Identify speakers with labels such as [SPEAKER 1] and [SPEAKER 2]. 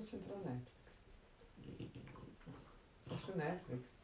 [SPEAKER 1] Central Netflix. Acho Netflix.